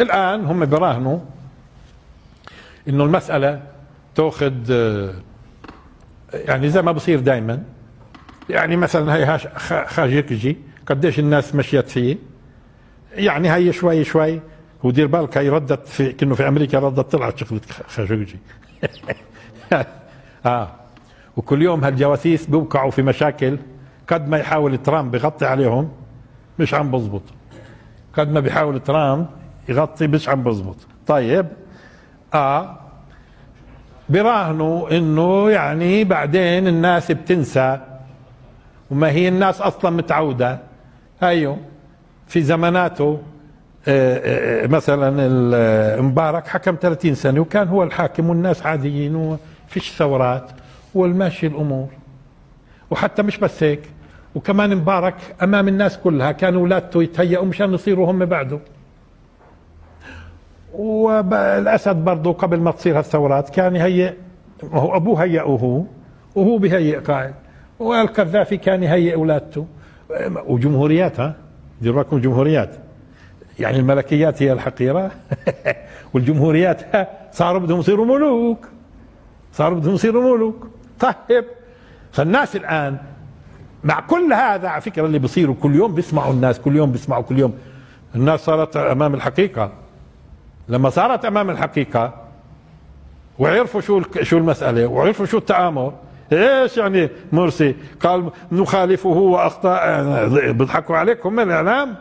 الآن هم براهنوا إنه المسألة تأخذ يعني زي ما بصير دائما يعني مثلا هي خاجيكجي قديش الناس مشيت فيه. يعني هي شوي شوي ودير بالك هي ردت في كأنه في أمريكا ردت طلعت شغلة خاشقجي آه. وكل يوم هالجواسيس بيوقعوا في مشاكل قد ما يحاول ترامب بيغطي عليهم مش عم بزبط. قد ما بيحاول ترامب يغطي مش عم بزبط. طيب آه براهنوا إنه يعني بعدين الناس بتنسى. وما هي الناس أصلا متعودة. أيوه في زماناته آه، آه، مثلا مبارك حكم 30 سنة وكان هو الحاكم والناس عاديين وفيش ثورات والماشي الأمور. وحتى مش بس هيك وكمان مبارك أمام الناس كلها كانوا اولادته يتهيئوا مشان يصيروا هم بعده. والأسد برضه قبل ما تصير هالثورات كان يهيئ هو أبوه هيئه هو وهو بيهيئ قائد. والقذافي كان يهيئ اولادته وجمهوريات ها؟ ديروا بالكم جمهوريات. يعني الملكيات هي الحقيرة. والجمهوريات صاروا بدهم يصيروا ملوك. صاروا بدهم يصيروا ملوك. طيب فالناس الآن مع كل هذا على فكرة اللي بيصيروا كل يوم بيسمعوا الناس كل يوم بيسمعوا كل يوم. الناس صارت أمام الحقيقة. لما صارت أمام الحقيقة وعرفوا شو شو المسألة وعرفوا شو التآمر إيش يعني مرسي؟ قال نخالفه واخطاء بيضحكوا عليكم من الإعلام.